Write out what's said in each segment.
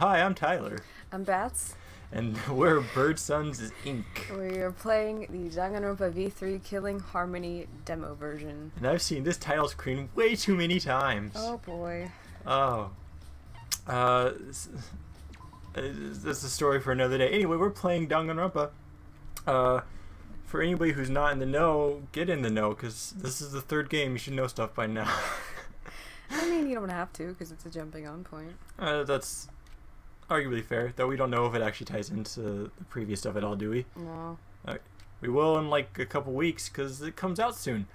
Hi, I'm Tyler, I'm Batts. and we're Bird Sons Inc. We are playing the Danganronpa V3 Killing Harmony demo version. And I've seen this title screen way too many times. Oh boy. Oh. Uh, uh, that's a story for another day. Anyway, we're playing Danganronpa. Uh, for anybody who's not in the know, get in the know, because this is the third game. You should know stuff by now. I mean, you don't have to because it's a jumping on point. uh, that's arguably fair, though we don't know if it actually ties into the previous stuff at all, do we? No. We will in like a couple weeks because it comes out soon.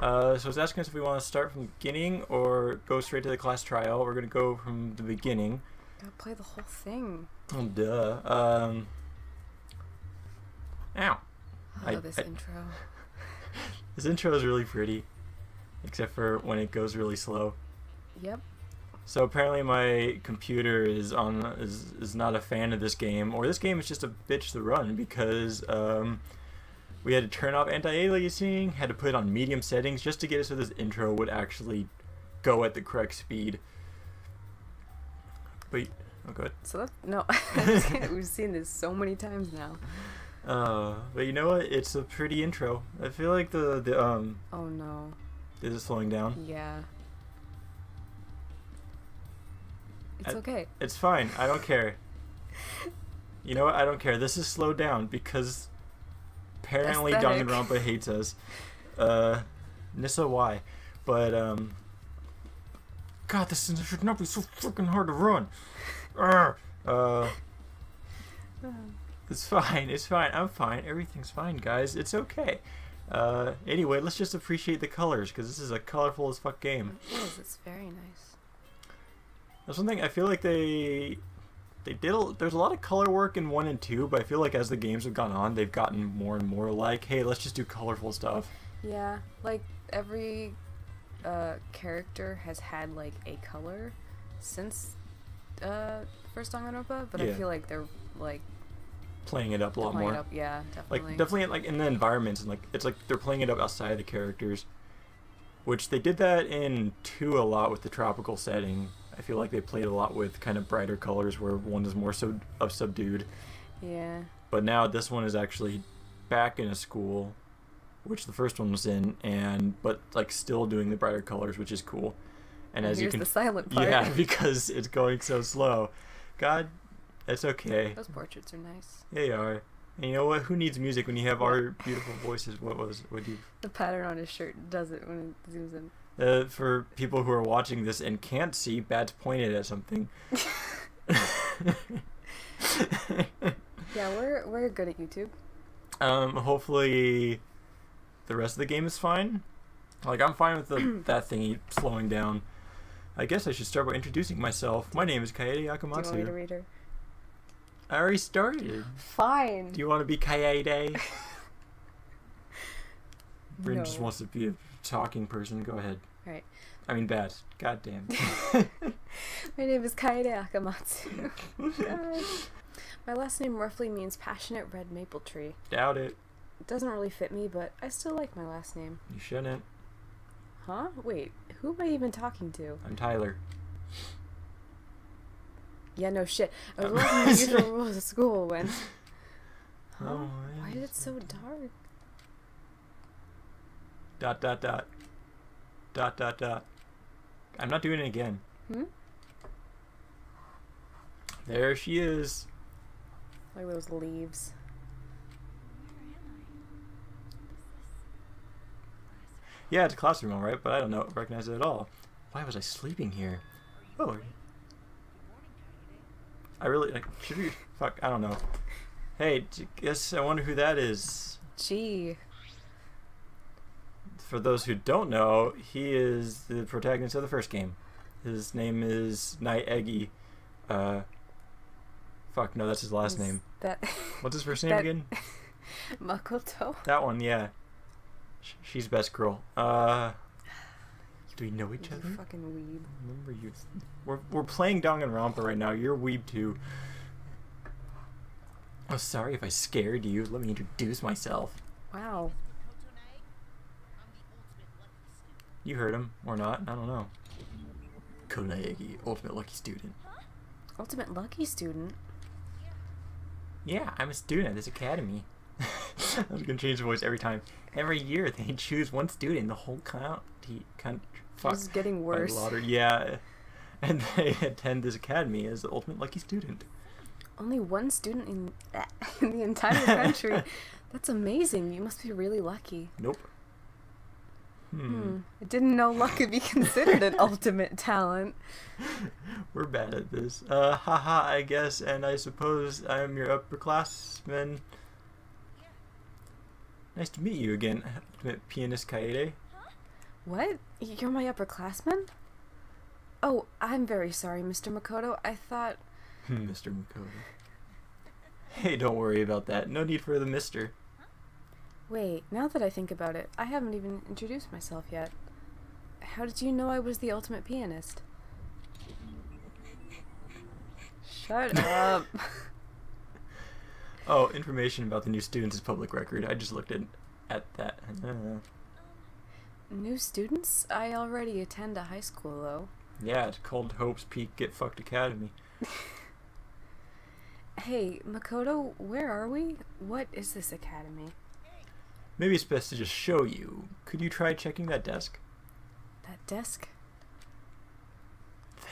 Uh, so it's asking us if we want to start from the beginning or go straight to the class trial. We're gonna go from the beginning. Gotta play the whole thing. Oh, duh. Um. Ow. I I- love this I- intro. This intro is really pretty, except for when it goes really slow. Yep. So apparently my computer is on is is not a fan of this game, or this game is just a bitch to run because um, we had to turn off anti-aliasing, had to put it on medium settings just to get it so this intro would actually go at the correct speed. But oh good. So that no, we've seen this so many times now. Uh, but you know what? It's a pretty intro. I feel like the the um Oh no. is it slowing down? Yeah. It's I- okay. It's fine. I don't care. You know what? I don't care. This is slowed down because apparently Aesthetic. Danganronpa hates us. Uh, NISA, why? But um, God, this should not be so freaking hard to run. Arr! Uh, it's fine. It's fine. I'm fine. Everything's fine, guys. It's okay. Uh, anyway, let's just appreciate the colors because this is a colorful as fuck game. It is. It's very nice. That's one thing I feel like they they did. A, there's a lot of color work in one and two, but I feel like as the games have gone on, they've gotten more and more like, hey, let's just do colorful stuff. Yeah, like every uh, character has had like a color since uh, first Danganronpa, but I feel like they're like Playing it up a lot more. up. Yeah, Like definitely. definitely like in the environments and like it's like they're playing it up outside of the characters, which they did that in two a lot with the tropical setting. I feel like they played a lot with kind of brighter colors where one is more so of subdued. Yeah, But now this one is actually back in a school, which the first one was in, and but like still doing the brighter colors, which is cool. And as you can, the silent part. yeah, because it's going so slow. God, it's okay. Those portraits are nice. They are. And you know what? Who needs music when you have our beautiful voices? What was what do you? The pattern on his shirt does it when it zooms in. Uh, for people who are watching this and can't see, Bad's pointed at something. Yeah, we're we're good at YouTube. Um, hopefully, the rest of the game is fine. Like I'm fine with the that thingy slowing down. I guess I should start by introducing myself. My name is Kaede Do you want me to Akamatsu. read her? I already started. Fine. Do you want to be Kaede? Bryn just wants to be a talking person. Go ahead. Right. I mean, bad. God damn. My name is Kaede Akamatsu. God. My last name roughly means passionate red maple tree. Doubt it. It doesn't really fit me, but I still like my last name. You shouldn't. Huh? Wait, who am I even talking to? I'm Tyler. Yeah, no shit. I was oh. watching the usual rules of school when. Huh? Oh, Why is it so dark? Dot dot dot. Dot dot dot. I'm not doing it again. Hmm? There she is. Like those leaves. Yeah, it's a classroom, all right, but I don't know recognize it at all. Why was I sleeping here? Oh. I really like. Should we? Fuck. I don't know. Hey, guess I wonder who that is. Gee. For those who don't know, he is the protagonist of the first game. His name is Night Eggy. Uh. Fuck. No, that's his last is name. That. What's his first name that- again? Makoto? That one, yeah. Sh- She's best girl. Uh, do we know each You other? fucking weeb. Remember you? We're we're playing Danganronpa right now. You're weeb too. Oh, sorry if I scared you. Let me introduce myself. Wow. You heard him or not? I don't know. Konaegi, ultimate lucky student. Ultimate Lucky Student? Yeah, I'm a student at this academy. I was gonna change the voice every time. Every year they choose one student in the whole county. Con- fuck, This is getting worse. lauder- Yeah, and they attend this academy as the ultimate lucky student. Only one student in, in the entire country. That's amazing. You must be really lucky. Nope. Hmm. Hmm. I didn't know luck could be considered an ultimate talent. We're bad at this. Uh, haha, I guess, and I suppose I'm your upperclassman. Nice to meet you again, ultimate pianist Kaede. What? You're my upperclassman? Oh, I'm very sorry, Mr. Makoto. I thought. Mr. Makoto. Hey, don't worry about that. No need for the mister. Wait, now that I think about it, I haven't even introduced myself yet. How did you know I was the ultimate pianist? Shut up. Oh, information about the new students is public record. I just looked at at that. New students? I already attend a high school, though. yeah, it's called Hope's Peak Get Fucked Academy. Hey, Makoto, where are we? What is this academy? Maybe it's best to just show you. Could you try checking that desk? That desk?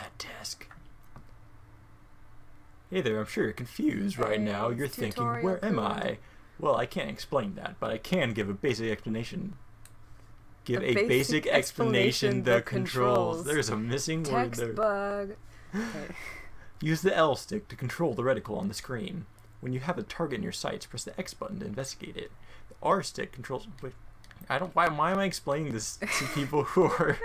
That desk. Hey there, I'm sure you're confused right now. You're thinking, where am. I? Well, I can't explain that, but I can give a basic explanation. Give A a, basic basic, explanation, explanation, the controls. controls. There's a missing word Text there. bug. Okay. Use the L stick to control the reticle on the screen. When you have a target in your sights, press the X button to investigate it. R stick controls. Wait, I don't. Why, why am I explaining this to people who are?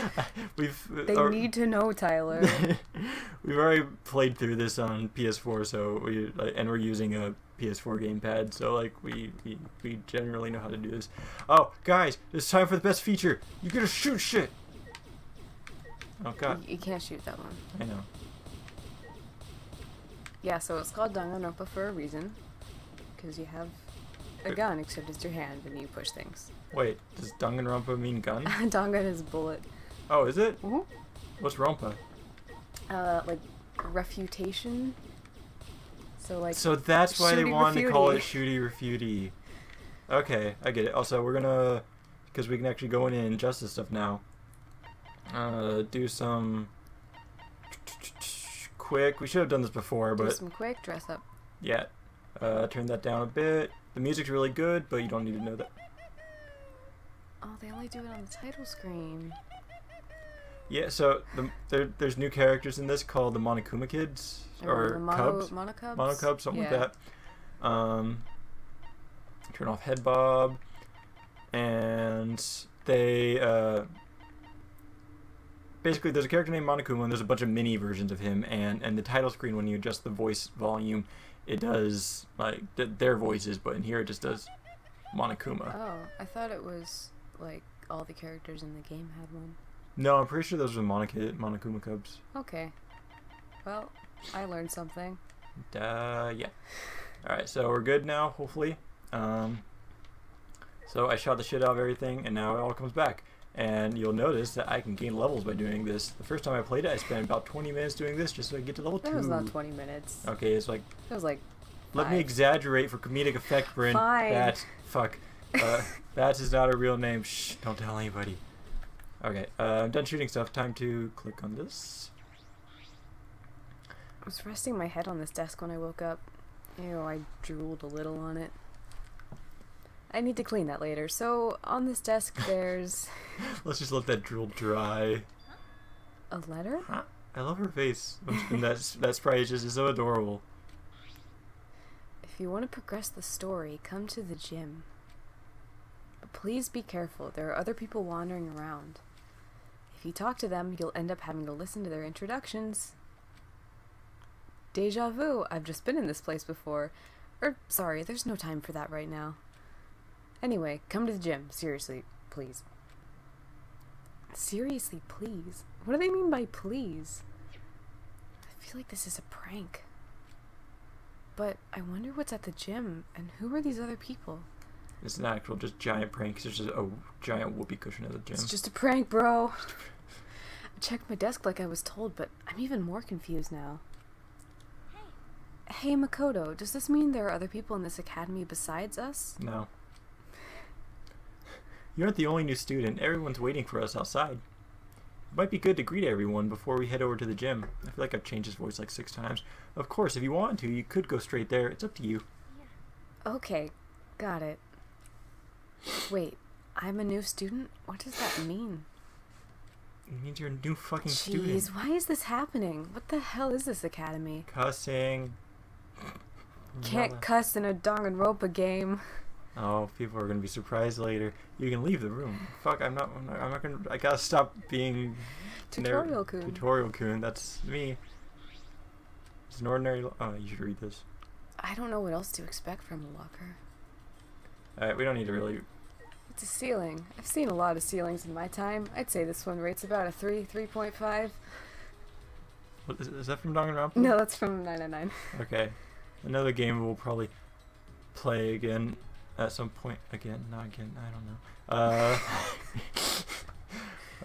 we've. They or- need to know, Tyler. We've already played through this on PS4, so we and we're using a PS4 gamepad, so like we, we we generally know how to do this. Oh, guys, it's time for the best feature. You get to shoot shit. Oh god, you, you can't shoot that one. I know. Yeah, so it's called Danganronpa for a reason. Because you have a gun, except it's your hand and you push things. Wait, does Danganronpa mean gun? Dangan is bullet. Oh, is it? Mhm. What's Ronpa? Uh, like, refutation? So, like, So that's why they wanted to call it shooty refuty. Okay, I get it. Also, we're gonna, because we can actually go in and adjust this stuff now. Uh, do some quick. We should have done this before, but do but some quick dress up. yeah. Uh, turn that down a bit. The music's really good, but you don't need to know that. Oh, they only do it on the title screen. Yeah. So the, there, there's new characters in this called the Monokuma Kids or the mono, Cubs. Monokubs? Monokub, something yeah. like that. Um, turn off head bob, and they uh, basically there's a character named Monokuma, and there's a bunch of mini versions of him, and and the title screen when you adjust the voice volume, it does like th- their voices, but in here it just does Monokuma. Oh, I thought it was, like, all the characters in the game had one. No, I'm pretty sure those are Monoki- Monokuma Cubs. Okay. Well, I learned something. Uh, yeah. All right, so we're good now, hopefully. Um, so I shot the shit out of everything, and now it all comes back. And you'll notice that I can gain levels by doing this. The first time I played it, I spent about 20 minutes doing this just so I could get to level That two. was not 20 minutes. Okay, it's like It was like let me exaggerate for comedic effect, Bryn. Fine. Batts, fuck. Uh, Batts is not a real name. Shh, don't tell anybody. Okay, uh, I'm done shooting stuff. Time to click on this. I was resting my head on this desk when I woke up. Ew, I drooled a little on it. I need to clean that later. So, on this desk, there's Let's just let that drool dry. a letter? Huh? I love her face. And that's, that sprite is just so adorable. If you want to progress the story, come to the gym. But please be careful, there are other people wandering around. If you talk to them, you'll end up having to listen to their introductions. Deja vu, I've just been in this place before. Or, sorry, there's no time for that right now. Anyway, come to the gym, seriously, please. Seriously, please? What do they mean by please? I feel like this is a prank. But I wonder what's at the gym, and who are these other people? It's an actual just giant prank. There's just a giant whoopee cushion at the gym. It's just a prank, bro. I checked my desk like I was told, but I'm even more confused now. Hey. Hey Makoto, does this mean there are other people in this academy besides us? No. You aren't the only new student. Everyone's waiting for us outside. It might be good to greet everyone before we head over to the gym. I feel like I've changed his voice like six times. Of course, if you want to, you could go straight there. It's up to you. Okay, got it. Wait, I'm a new student? What does that mean? It means you're a new fucking Jeez, student. Jeez, why is this happening? What the hell is this academy? Cussing. Can't cuss in a Danganronpa game. Oh, people are gonna be surprised later. You can leave the room. Fuck, I'm not. I'm not, I'm not gonna. I gotta stop being Tutorial coon. Tutorial coon. That's me. It's an ordinary. Oh, you should read this. I don't know what else to expect from a locker. Alright, we don't need to really. It's a ceiling. I've seen a lot of ceilings in my time. I'd say this one rates about a 3, 3.5. What, is, is that from Danganronpa? No, that's from 999. Okay. Another game we'll probably play again at some point. Again, not again. I don't know. Uh.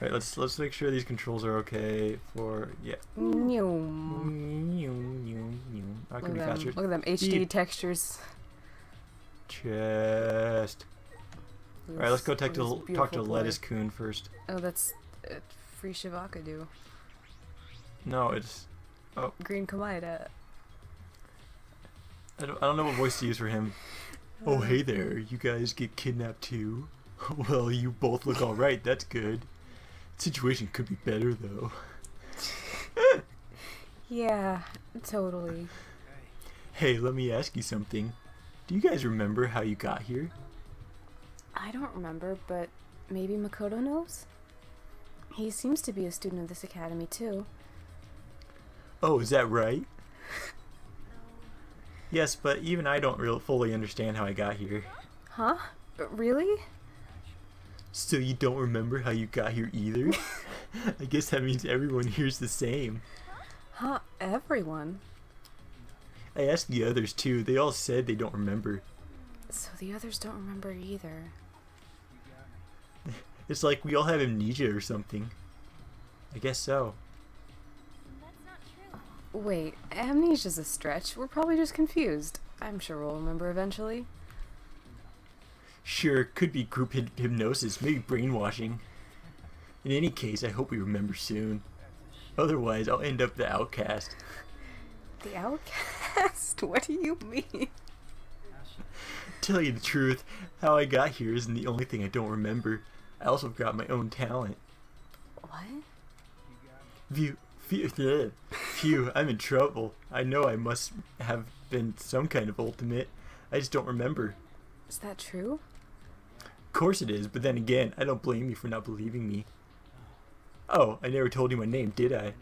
Alright, let's let's make sure these controls are okay for yeah. Nyum. I Look can at be them. faster. Look at them HD Speed. textures. Chest. Look All right, let's go talk to look talk to. Lettuce Coon first. Oh, that's uh, free Shivaka do. No, it's oh. Green Komaeda. I don't, I don't know what voice to use for him. Oh hey there, you guys get kidnapped too? Well, you both look all right. That's good. Situation could be better though. Yeah, totally. Hey, let me ask you something. Do you guys remember how you got here? I don't remember, but maybe Makoto knows? He seems to be a student of this academy, too. Oh, is that right? yes, but even I don't real fully understand how I got here. Huh? Really? So you don't remember how you got here either? I guess that means everyone here's the same. Huh? Everyone? I asked the others too. They all said they don't remember. So the others don't remember either. It's like we all have amnesia or something. I guess so. Wait, amnesia's a stretch. We're probably just confused. I'm sure we'll remember eventually. Sure, could be group hy- hypnosis, maybe brainwashing. In any case, I hope we remember soon. Otherwise, I'll end up the outcast. The outcast? What do you mean? Tell you the truth, how I got here isn't the only thing I don't remember. I also got my own talent. What? Phew, phew, phew, I'm in trouble. I know I must have been some kind of ultimate. I just don't remember. Is that true? Of course it is, but then again, I don't blame you for not believing me. Oh, I never told you my name, did I?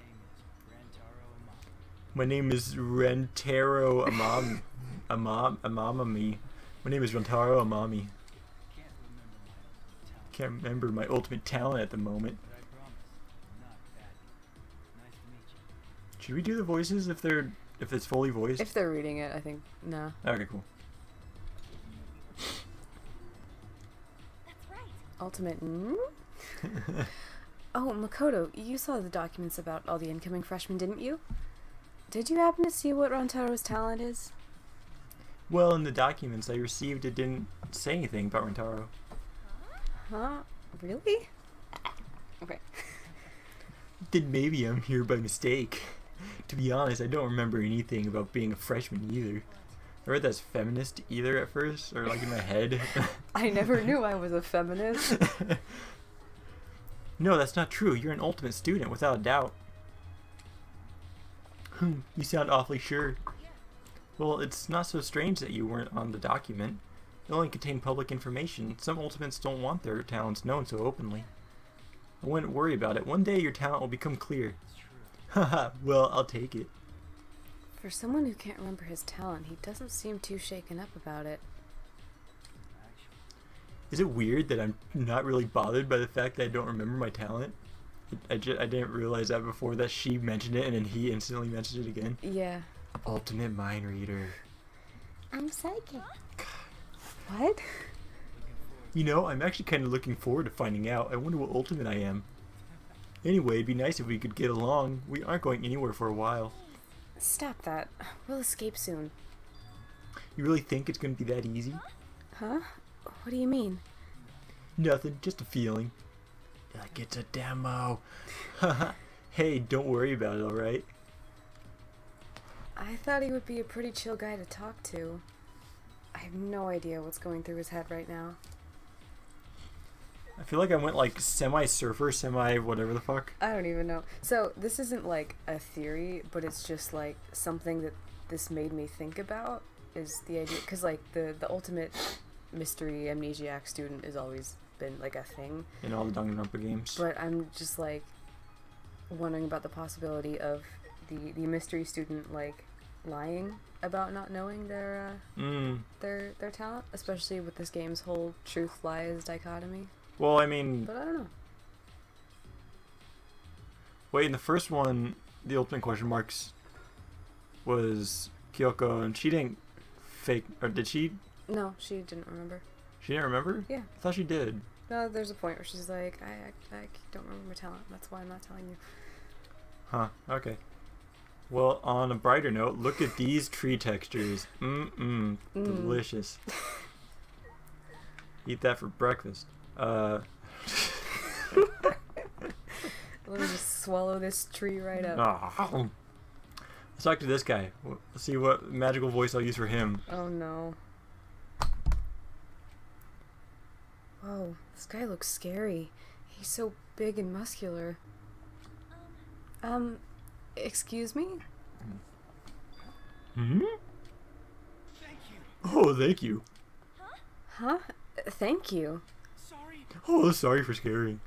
My name is Rantaro Amami. Amam Amamami. My name is Rantaro Amami. Can't remember my ultimate talent at the moment. Should we do the voices if they're if it's fully voiced? If they're reading it, I think no. okay, cool. That's right. Ultimate. Mm? Oh, Makoto, you saw the documents about all the incoming freshmen, didn't you? Did you happen to see what Rantaro's talent is? well, in the documents I received, it didn't say anything about Rantaro. Huh? Really? Okay. Then maybe I'm here by mistake. To be honest, I don't remember anything about being a freshman either. I read that's feminist either at first, or like in my head. I never knew I was a feminist. no, that's not true. You're an ultimate student, without a doubt. Hmm, you sound awfully sure. Well, it's not so strange that you weren't on the document. It only contained public information. Some ultimates don't want their talents known so openly. I wouldn't worry about it. One day your talent will become clear. Haha, well, I'll take it. For someone who can't remember his talent, he doesn't seem too shaken up about it. Is it weird that I'm not really bothered by the fact that I don't remember my talent? I, I, ju- I didn't realize that before that she mentioned it and then he instantly mentioned it again. Yeah. Ultimate mind reader. I'm psychic. What? You know, I'm actually kind of looking forward to finding out. I wonder what ultimate I am. Anyway, it'd be nice if we could get along. We aren't going anywhere for a while. Stop that. We'll escape soon. You really think it's gonna be that easy? Huh? What do you mean? Nothing, just a feeling. Like it's a demo. hey, don't worry about it, alright? I thought he would be a pretty chill guy to talk to. I have no idea what's going through his head right now. I feel like I went like semi surfer, semi whatever the fuck. I don't even know. So, this isn't like a theory, but it's just like something that this made me think about is the idea cuz like the the ultimate mystery amnesiac student has always been like a thing, In all the Danganronpa games. but I'm just like wondering about the possibility of the the mystery student like lying about not knowing their uh, Mm. their their talent, especially with this game's whole truth lies dichotomy. Well, I mean, But I don't know. wait, in the first one, the ultimate question marks was Kyoko, and she didn't fake, or did she? No, she didn't remember. She didn't remember? Yeah. I thought she did. No, there's a point where she's like, I, I, I don't remember my talent. That's why I'm not telling you. Huh, okay. Well, on a brighter note, look at these tree textures. Mm-mm, Mm. delicious. Eat that for breakfast. Uh, Let me just swallow this tree right up. ah. Let's talk to this guy. Let's see what magical voice I'll use for him. Oh no. Whoa, this guy looks scary. He's so big and muscular. Um, excuse me? Hmm? Thank you. Oh, thank you. Huh? Thank you. Oh, sorry for scaring.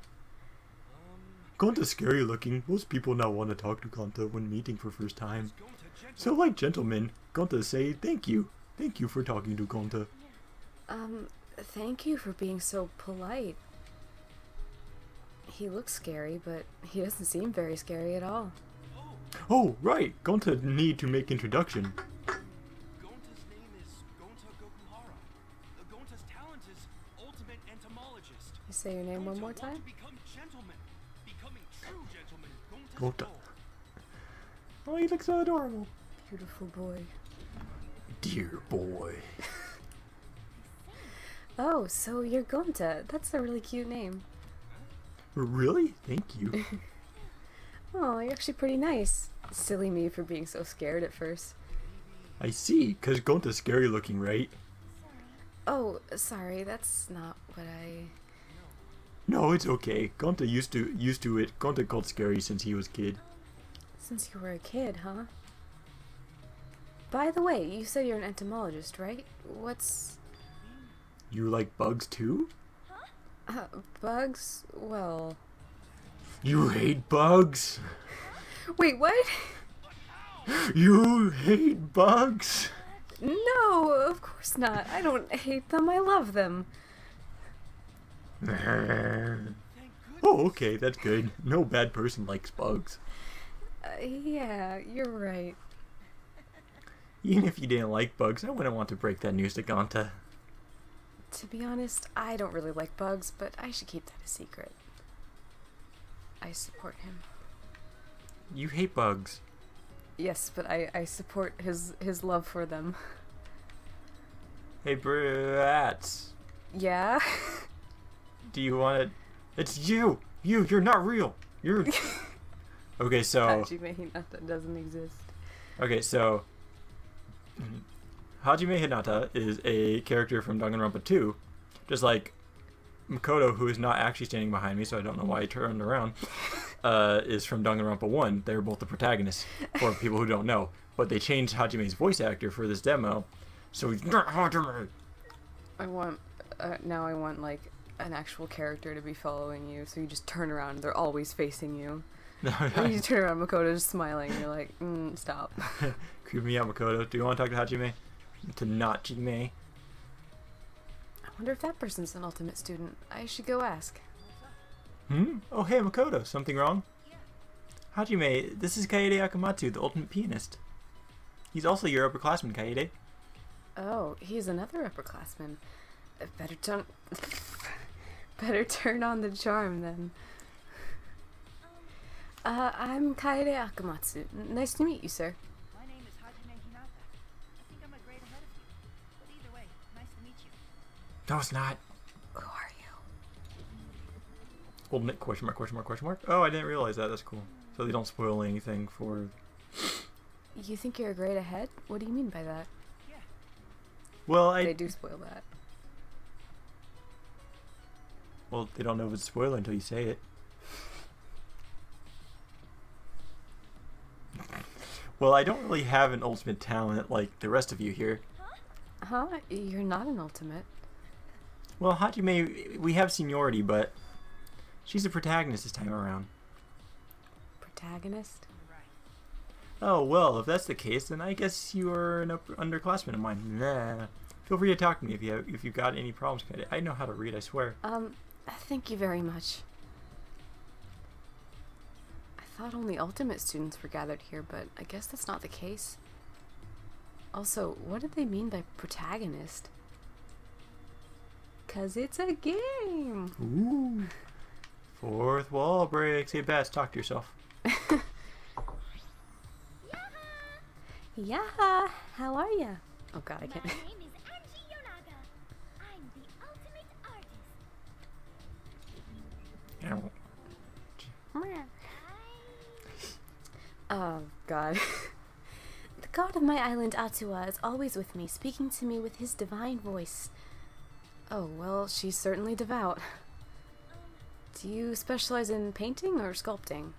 Um, Gonta's scary looking. Most people now want to talk to Gonta when meeting for first time. let's go to gentle. So, like gentlemen, Gonta say thank you. Thank you for talking to Gonta. Um, thank you for being so polite. He looks scary, but he doesn't seem very scary at all. Oh, Oh, right. Gonta need to make introduction. Say your name one more time? To become gentlemen. Becoming true gentlemen. Gonta's Gonta. Oh, he looks so adorable. Beautiful boy. Dear boy. Oh, so you're Gonta. That's a really cute name. Really? Thank you. Oh, you're actually pretty nice. Silly me for being so scared at first. I see, cause Gonta's scary looking, right? Oh, sorry, that's not what I. No, it's okay. Gonta used to used to it. Gonta called scary since he was kid. Since you were a kid, huh? By the way, you said you're an entomologist, right? What's. You like bugs too? Uh, bugs? Well. You hate bugs? Wait, what? You hate bugs? No, of course not. I don't hate them, I love them. Oh, okay, that's good. No bad person likes bugs. Uh, yeah, you're right. Even if you didn't like bugs, I wouldn't want to break that news to Gonta. To be honest, I don't really like bugs, but I should keep that a secret. I support him. You hate bugs. Yes, but I, I support his his love for them. Hey, brats. Yeah? Do you want it? It's you. You. You're not real. You're. okay, so. Hajime Hinata doesn't exist. Okay, so. Hajime Hinata is a character from Danganronpa 2, just like Makoto, who is not actually standing behind me, so I don't know why he turned around, uh, is from Danganronpa 1. They're both the protagonists, for people who don't know. But they changed Hajime's voice actor for this demo, so he's not Hajime. I want uh, now I want like an actual character to be following you, so you just turn around, they're always facing you. And you turn around, Makoto's smiling, you're like, mm, stop. Creep me out, Makoto. Do you want to talk to Hajime? To not Jime? I wonder if that person's an ultimate student. I should go ask. Hmm? Oh, hey, Makoto. Something wrong? Hajime, this is Kaede Akamatsu, the ultimate pianist. He's also your upperclassman, Kaede. Oh, he's another upperclassman. Uh, Better turn. Better turn on the charm then. Uh, I'm Kaede Akamatsu. Nice to meet you, sir. My name is Hajime Hinata. I think I'm a grade ahead of you. But either way, nice to meet you. No, it's not. Who are you? Old Nick question mark, question mark, question mark. Oh, I didn't realize that. That's cool. So they don't spoil anything for... You think you're a grade ahead? What do you mean by that? Yeah. Well, I... They do spoil that. Well, they don't know if it's a spoiler until you say it. Well, I don't really have an ultimate talent like the rest of you here. Huh? You're not an ultimate. Well, Hajime, we have seniority, but she's the protagonist this time around. Protagonist? Oh, well, if that's the case, then I guess you are an underclassman of mine. Nah. Feel free to talk to me if you have, if you've got any problems. I know how to read, I swear. Um, thank you very much. I thought only ultimate students were gathered here, but I guess that's not the case. Also, what did they mean by protagonist? Cause it's a game! Ooh. Fourth wall breaks. Hey, Bass, talk to yourself. Yeah, how are ya? Oh god, I can't. Oh god. the god of my island, Atua, is always with me, speaking to me with his divine voice. Oh, well, she's certainly devout. Do you specialize in painting or sculpting?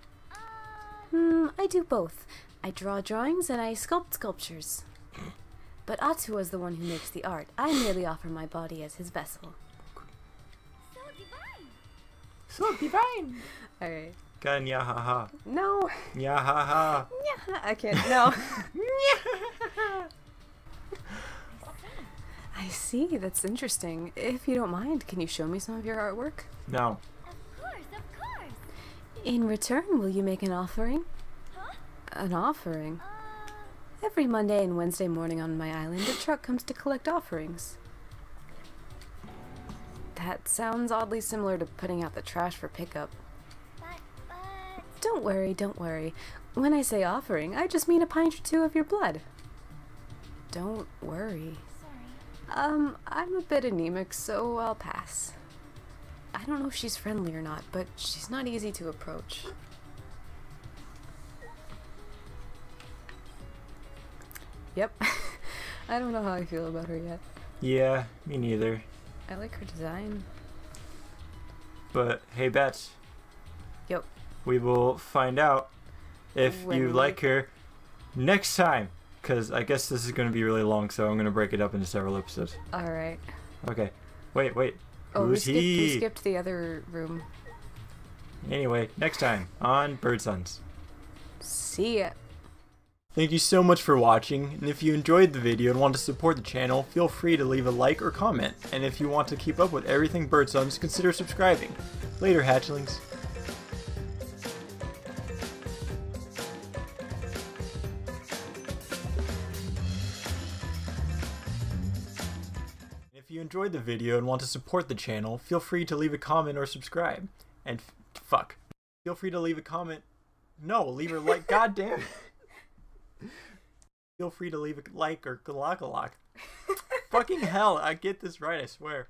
Hmm, I do both. I draw drawings and I sculpt sculptures. But Atua is the one who makes the art. I merely offer my body as his vessel. So divine. So divine. Alright. Got nya ha ha. No. Nya ha ha. Yeah, I can't. No. I see. That's interesting. If you don't mind, can you show me some of your artwork? No. Of course, of course. In return, will you make an offering? Huh? An offering? Uh, Every Monday and Wednesday morning on my island, a truck comes to collect offerings. That sounds oddly similar to putting out the trash for pickup. but, but, Don't worry, don't worry. When I say offering, I just mean a pint or two of your blood. Don't worry. sorry. Um, I'm a bit anemic, so I'll pass. I don't know if she's friendly or not, but she's not easy to approach. Yep. I don't know how I feel about her yet. Yeah, me neither. I like her design. But hey, Bets. Yep. We will find out if When you we- like her next time. Because I guess this is going to be really long, so I'm going to break it up into several episodes. Alright. Okay. Wait, wait. Oh, we Who's skipped, we skipped the other room. Anyway, next time on Bird Sons. See ya. Thank you so much for watching, and if you enjoyed the video and want to support the channel, feel free to leave a like or comment, and if you want to keep up with everything Bird Sons, consider subscribing. Later, hatchlings. If you enjoyed the video and want to support the channel, feel free to leave a comment or subscribe. And f- fuck. Feel free to leave a comment. No, leave a like. God damn it. Feel free to leave a like or galak Fucking hell, I get this right, I swear.